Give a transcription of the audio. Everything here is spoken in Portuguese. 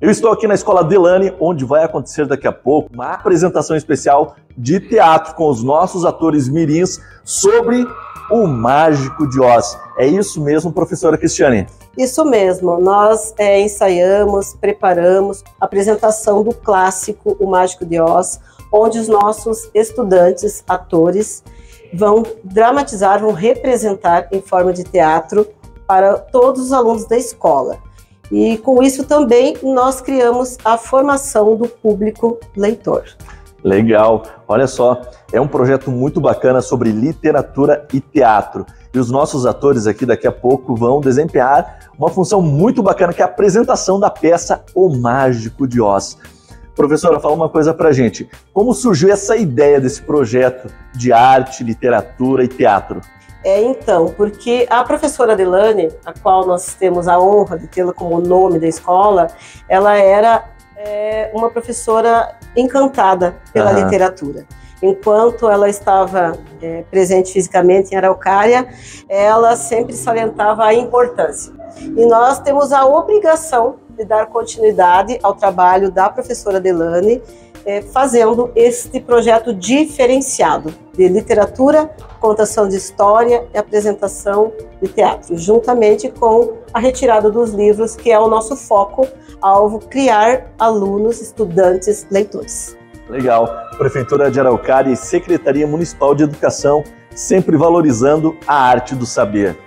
Eu estou aqui na Escola Delane, onde vai acontecer daqui a pouco uma apresentação especial de teatro com os nossos atores mirins sobre o Mágico de Oz. É isso mesmo, professora Cristiane? Isso mesmo, nós é, ensaiamos, preparamos a apresentação do clássico O Mágico de Oz, onde os nossos estudantes, atores, vão dramatizar, vão representar em forma de teatro para todos os alunos da escola. E com isso também nós criamos a formação do público leitor. Legal, olha só, é um projeto muito bacana sobre literatura e teatro. E os nossos atores aqui daqui a pouco vão desempenhar uma função muito bacana que é a apresentação da peça O Mágico de Oz. Professora, fala uma coisa pra gente. Como surgiu essa ideia desse projeto de arte, literatura e teatro? É, então, porque a professora Delane, a qual nós temos a honra de tê-la como nome da escola, ela era é, uma professora encantada pela uhum. literatura. Enquanto ela estava é, presente fisicamente em Araucária, ela sempre salientava a importância. E nós temos a obrigação de dar continuidade ao trabalho da professora Delane, é, fazendo este projeto diferenciado de literatura, contação de história e apresentação de teatro, juntamente com a retirada dos livros, que é o nosso foco, alvo criar alunos, estudantes, leitores. Legal. Prefeitura de Araucária e Secretaria Municipal de Educação sempre valorizando a arte do saber.